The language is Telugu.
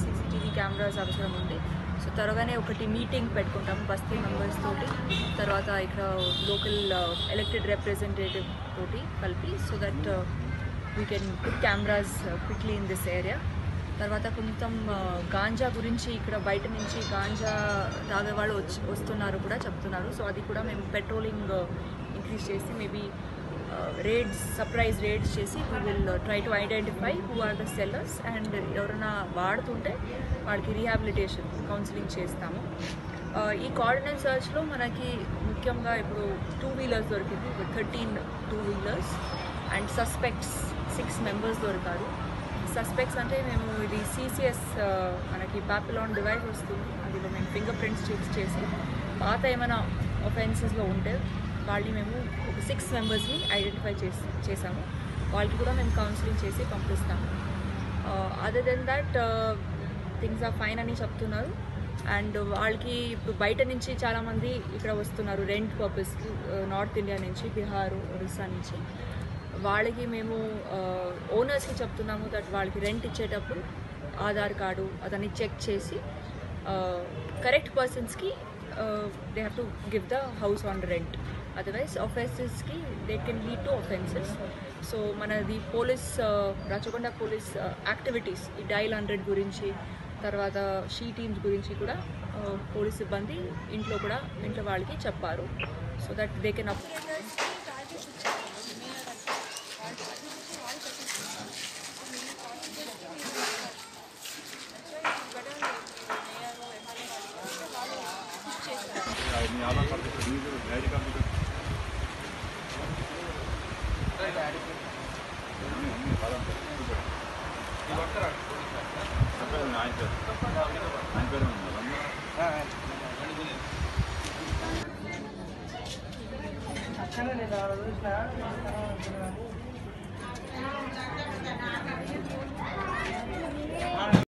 సీసీటీవీ కెమెరాస్ అవసరం ఉంది. సో త్వరగానే ఒకటి మీటింగ్ పెట్టుకుంటాం బస్తీ మెంబర్స్ తోటి. తర్వాత ఇక్కడ లోకల్ ఎలక్టెడ్ రిప్రజెంటేటివ్ తోటి కలిపి so that we can put cameras quickly in this area తర్వాత కొంచెం గాంజా గురించి ఇక్కడ బయట నుంచి గాంజా తాగే వాళ్ళు వచ్చి వస్తున్నారు కూడా చెప్తున్నారు. సో అది కూడా మేము పెట్రోలింగ్ ఇంక్రీజ్ చేసి మేబీ రేడ్స్ సర్ప్రైజ్ రేడ్స్ చేసి we will try to identify who are the sellers and ఎవరైనా వాడుతుంటే వాళ్ళకి రీహాబిలిటేషన్ కౌన్సిలింగ్ చేస్తాము. ఈ కోఆర్డినేట్ సర్చ్లో మనకి ముఖ్యంగా ఇప్పుడు టూ వీలర్స్ దొరికింది thirteen two wheelers and suspects six members దొరికారు. సస్పెక్ట్స్ అంటే మేము ఇది సీసీఎస్ మనకి పాపిలాన్ డివైస్ వస్తుంది. అది మేము ఫింగర్ ప్రింట్స్ చెక్ చేసి పాత ఏమైనా ఒఫెన్సెస్లో ఉంటే వాళ్ళని మేము ఒక సిక్స్ మెంబర్స్ని ఐడెంటిఫై చేసి చేసాము వాళ్ళకి కూడా మేము కౌన్సిలింగ్ చేసి పంపిస్తాము. Other than that things are fine అని చెప్తున్నారు. అండ్ వాళ్ళకి ఇప్పుడు బయట నుంచి చాలామంది ఇక్కడ వస్తున్నారు. రెంట్ పర్పస్కి నార్త్ ఇండియా నుంచి బీహార్ ఒరిస్సా నుంచి. వాళ్ళకి మేము ఓనర్స్కి చెప్తున్నాము దట్ వాళ్ళకి రెంట్ ఇచ్చేటప్పుడు ఆధార్ కార్డు అతన్ని చెక్ చేసి కరెక్ట్ పర్సన్స్కి they have to give the house on rent otherwise ఆఫెన్సెస్కి they can lead to offences so మనది పోలీస్ రాచకొండ పోలీస్ యాక్టివిటీస్ ఈ డైల్ హండ్రెడ్ గురించి తర్వాత షీ టీమ్స్ గురించి కూడా పోలీస్ సిబ్బంది ఇంట్లో కూడా ఇంట్లో వాళ్ళకి చెప్పారు. So that they can up me Aadhaar card మీరు ఐడి కార్డు ఆయన పేరు ఆయన పేరు అక్కడ నేను చూసిన